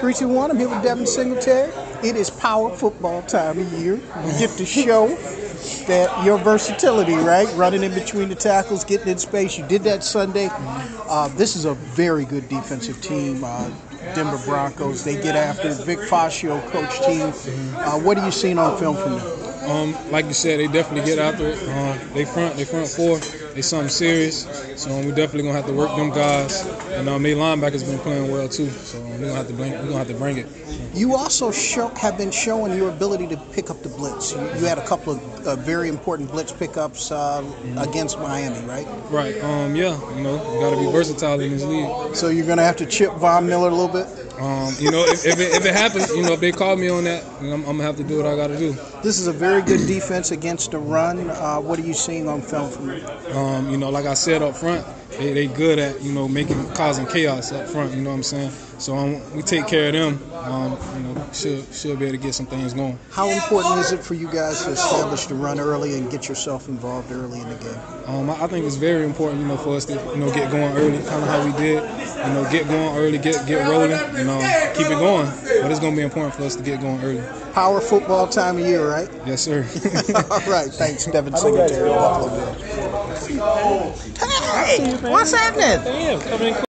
Three, two, one. I'm here with Devin Singletary. It is power football time of year. We get to show that your versatility, right? Running in between the tackles, getting in space. You did that Sunday. Uh, this is a very good defensive team. Uh, Denver Broncos. They get after. Vic Fangio coach team. Uh, what are you seeing on film from them? Um, like you said, they definitely get after it. Uh, they front, they front four. They something serious. So um, we definitely gonna have to work them guys. And um, they linebackers been playing well too. So um, we gonna have to bring, we gonna have to bring it. You also show, have been showing your ability to pick up the blitz. You, you had a couple of uh, very important blitz pickups uh, against Miami, right? Right. Um, yeah. You know, you got to be versatile in this league. So you're gonna have to chip Von Miller a little bit. Um, you know, if, if, it, if it happens, you know, if they call me on that, I'm, I'm gonna have to do what I got to do. This is a very good defense against the run. Uh, what are you seeing on film from them? Um, you know, like I said up front, they, they good at you know making causing chaos up front. You know what I'm saying? So um, we take care of them. Um, you know, should should be able to get some things going. How important is it for you guys to establish the run early and get yourself involved early in the game? Um, I I think it's very important, you know, for us to you know get going early, kind of how we did. You know, get going early, get get rolling, you know, keep it going. But it's gonna be important for us to get going early. Power football time of year, right? Yes, sir. All right, thanks, Devin Singletary. Buffalo Bills. Hey, what's happening? Yeah, coming in